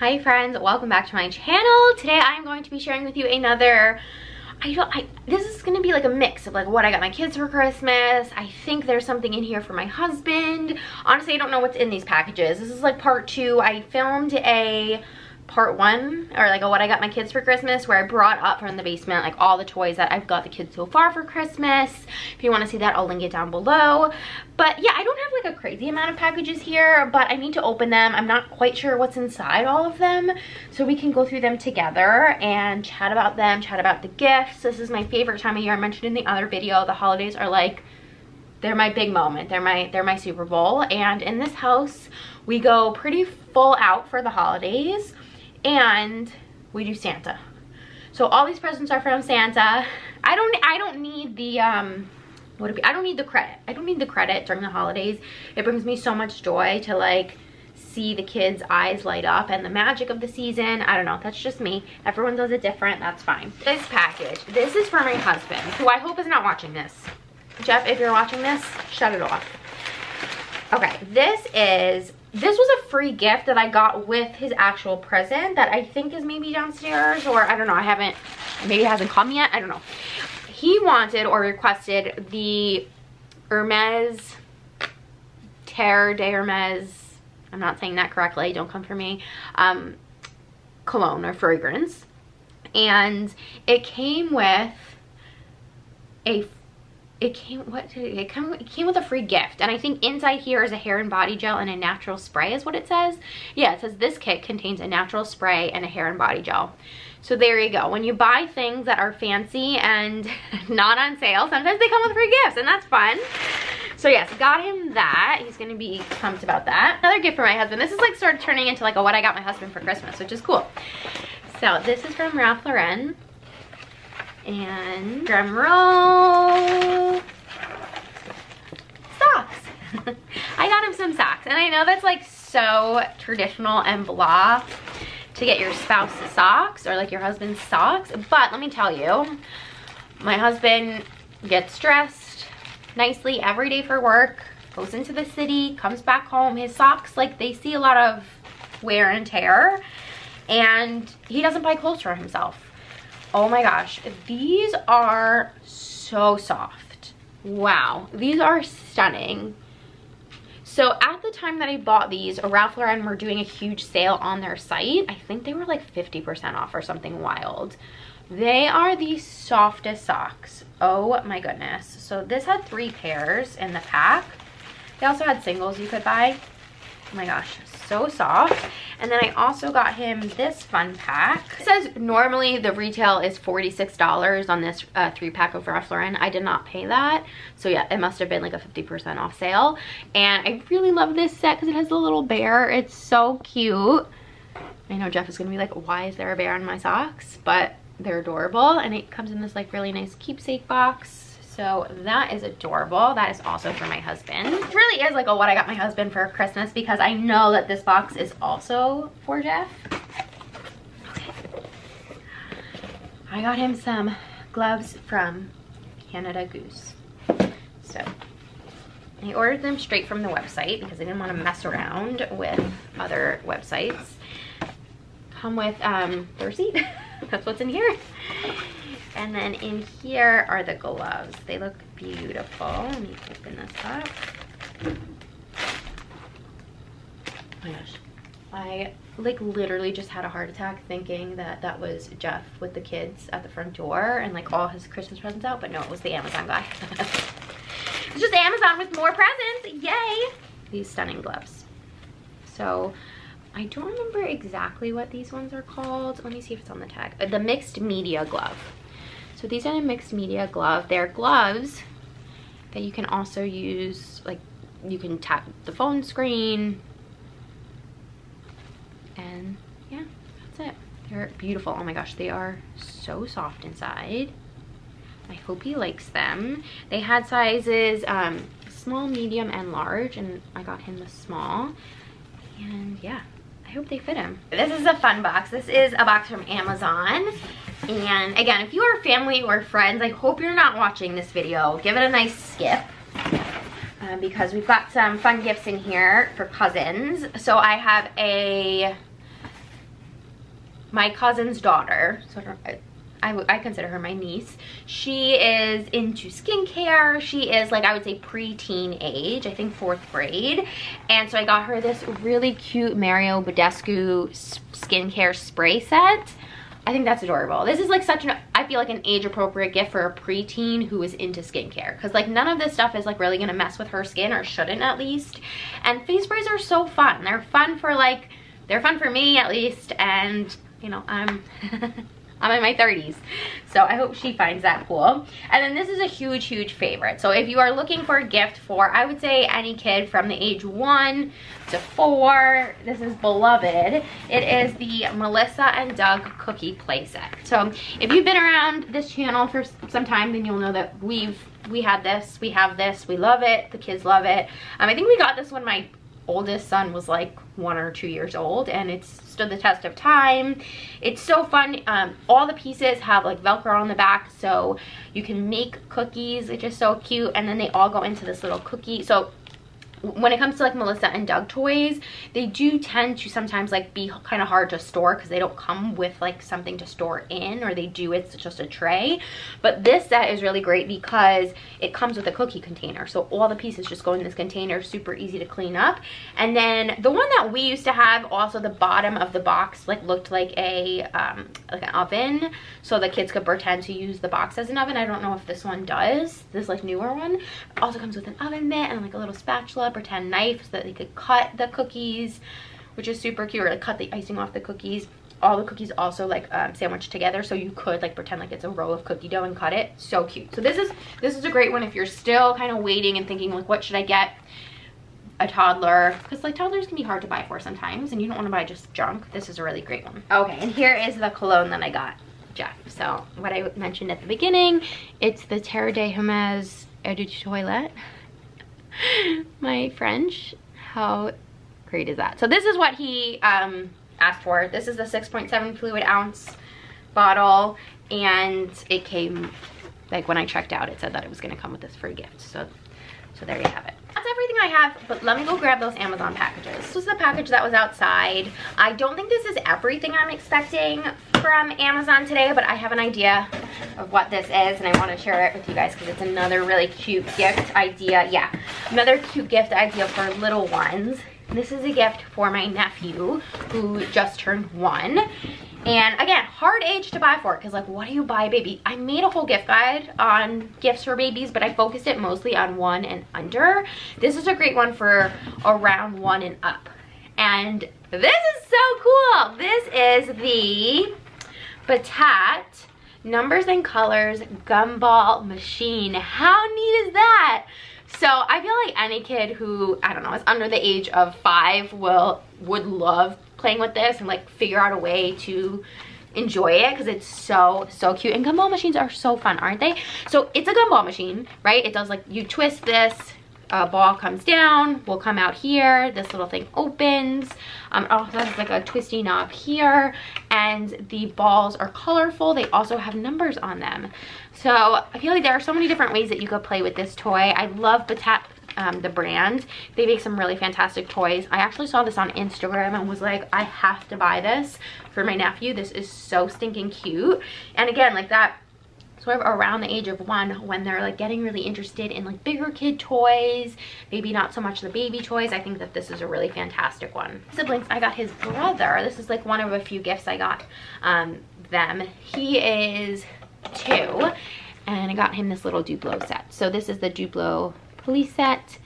Hi friends, welcome back to my channel. Today I'm going to be sharing with you another I don't, I, this is gonna be like a mix of like what I got my kids for Christmas. I think there's something in here for my husband. Honestly, I don't know what's in these packages. This is like part two. I filmed a part one or like what I got my kids for Christmas where I brought up from the basement like all the toys that I've got the kids so far for Christmas. If you want to see that, I'll link it down below. But yeah, I don't have like a crazy amount of packages here, but I need to open them. I'm not quite sure what's inside all of them. So we can go through them together and chat about them, chat about the gifts. This is my favorite time of year. I mentioned in the other video, the holidays are like they're my big moment they're my they're my super bowl and in this house we go pretty full out for the holidays and we do Santa. So all these presents are from Santa. I don't I don't need the um what be? I don't need the credit. I don't need the credit during the holidays. It brings me so much joy to like see the kids' eyes light up and the magic of the season. I don't know. That's just me. Everyone does it different. That's fine. This package. This is for my husband, who I hope is not watching this. Jeff, if you're watching this, shut it off. Okay, this is this was a free gift that I got with his actual present that I think is maybe downstairs or I don't know. I haven't, maybe it hasn't come yet. I don't know. He wanted or requested the Hermes Terre de Hermes. I'm not saying that correctly. Don't come for me. Um, cologne or fragrance. And it came with a it came what did it, it it came with a free gift. And i think inside here is a hair and body gel and a natural spray is what it says. Yeah it says this kit contains a natural spray and a hair and body gel. So there you go. When you buy things that are fancy and not on sale sometimes they come with free gifts and that's fun. So yes got him that. He's gonna be pumped about that. Another gift for my husband. This is like sort of turning into like a what i got my husband for christmas which is cool. So this is from ralph lauren and drum roll. Socks. I got him some socks and i know that's like so traditional and blah to get your spouse socks or like your husband's socks but let me tell you my husband gets dressed nicely every day for work goes into the city comes back home. His socks like they see a lot of wear and tear and he doesn't buy clothes for himself oh my gosh these are so soft wow these are stunning so at the time that I bought these, Ralph Lauren were doing a huge sale on their site. I think they were like 50% off or something wild. They are the softest socks. Oh my goodness. So this had three pairs in the pack. They also had singles you could buy. Oh my gosh, so soft. And then I also got him this fun pack. It says normally the retail is $46 on this uh, three pack of Ralph Lauren. I did not pay that. So yeah, it must have been like a 50% off sale. And I really love this set because it has the little bear. It's so cute. I know Jeff is gonna be like, why is there a bear in my socks? But they're adorable and it comes in this like really nice keepsake box so that is adorable. That is also for my husband. It really is like a what I got my husband for Christmas because I know that this box is also for Jeff. Okay. I got him some gloves from Canada Goose. So I ordered them straight from the website because I didn't want to mess around with other websites. Come with um, the receipt. That's what's in here. And then in here are the gloves. They look beautiful. Let me open this up. Oh my gosh. I like literally just had a heart attack thinking that that was Jeff with the kids at the front door and like all his Christmas presents out, but no, it was the Amazon guy. it's just Amazon with more presents, yay! These stunning gloves. So I don't remember exactly what these ones are called. Let me see if it's on the tag. Uh, the mixed media glove. So these are the mixed media glove. They're gloves that you can also use, like you can tap the phone screen. And yeah, that's it. They're beautiful. Oh my gosh, they are so soft inside. I hope he likes them. They had sizes um, small, medium, and large, and I got him the small. And yeah, I hope they fit him. This is a fun box. This is a box from Amazon. And again, if you are family or friends, I hope you're not watching this video. Give it a nice skip. Uh, because we've got some fun gifts in here for cousins. So I have a my cousin's daughter. So I, I consider her my niece. She is into skincare. She is like, I would say pre-teen age, I think fourth grade. And so I got her this really cute Mario Badescu skincare spray set. I think that's adorable. This is like such an, I feel like an age appropriate gift for a preteen who is into skincare. Cause like none of this stuff is like really gonna mess with her skin or shouldn't at least. And face sprays are so fun. They're fun for like, they're fun for me at least. And you know, I'm I'm in my 30s. So I hope she finds that cool. And then this is a huge, huge favorite. So if you are looking for a gift for, I would say any kid from the age one to four, this is beloved. It is the Melissa and Doug cookie playset. So if you've been around this channel for some time, then you'll know that we've we had this, we have this, we love it, the kids love it. Um, I think we got this when my oldest son was like one or two years old and it's stood the test of time. It's so fun. Um, all the pieces have like Velcro on the back so you can make cookies. It's just so cute and then they all go into this little cookie. So when it comes to like Melissa and Doug toys, they do tend to sometimes like be kind of hard to store because they don't come with like something to store in or they do it's just a tray. But this set is really great because it comes with a cookie container. So all the pieces just go in this container, super easy to clean up. And then the one that we used to have, also the bottom of the box like looked like a um, like an oven. So the kids could pretend to use the box as an oven. I don't know if this one does, this like newer one. also comes with an oven mitt and like a little spatula pretend knife so that they could cut the cookies, which is super cute, or like cut the icing off the cookies. All the cookies also like um, sandwiched together, so you could like pretend like it's a roll of cookie dough and cut it. So cute. So this is this is a great one if you're still kind of waiting and thinking like, what should I get? a toddler because like toddlers can be hard to buy for sometimes and you don't want to buy just junk this is a really great one okay and here is the cologne that i got jeff so what i mentioned at the beginning it's the terre de hermes eau de toilette my French. How great is that? So this is what he um, asked for. This is the 6.7 fluid ounce bottle and it came, like when I checked out, it said that it was gonna come with this free gift. So, so there you have it. That's everything I have, but let me go grab those Amazon packages. This was the package that was outside. I don't think this is everything I'm expecting from Amazon today, but I have an idea of what this is and I want to share it with you guys because it's another really cute gift idea. Yeah, another cute gift idea for little ones. This is a gift for my nephew who just turned one. And again, hard age to buy for because like, what do you buy baby? I made a whole gift guide on gifts for babies, but I focused it mostly on one and under. This is a great one for around one and up. And this is so cool. This is the Battat Numbers and Colors Gumball Machine. How neat is that? So I feel like any kid who, I don't know, is under the age of five will would love playing with this and like figure out a way to enjoy it because it's so so cute and gumball machines are so fun aren't they so it's a gumball machine right it does like you twist this uh, ball comes down will come out here this little thing opens um it also has like a twisty knob here and the balls are colorful they also have numbers on them so i feel like there are so many different ways that you could play with this toy i love battat um, the brand. They make some really fantastic toys. I actually saw this on Instagram and was like, I have to buy this for my nephew. This is so stinking cute. And again, like that sort of around the age of one when they're like getting really interested in like bigger kid toys maybe not so much the baby toys. I think that this is a really fantastic one. Siblings i got his brother. This is like one of a few gifts i got um them. He is two and i got him this little duplo set. So this is the duplo police set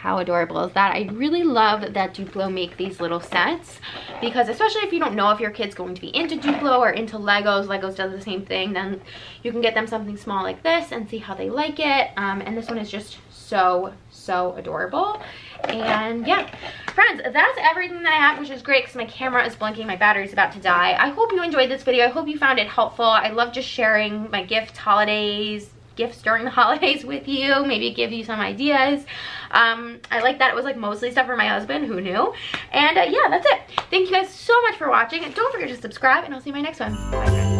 how adorable is that? I really love that Duplo make these little sets because especially if you don't know if your kid's going to be into Duplo or into Legos, Legos does the same thing, then you can get them something small like this and see how they like it. Um, and this one is just so, so adorable. And yeah, friends, that's everything that I have, which is great because my camera is blinking, my battery's about to die. I hope you enjoyed this video. I hope you found it helpful. I love just sharing my gift holidays, gifts during the holidays with you, maybe give you some ideas. Um, I like that it was like mostly stuff for my husband, who knew? And uh, yeah, that's it. Thank you guys so much for watching. Don't forget to subscribe and I'll see you in my next one. Bye.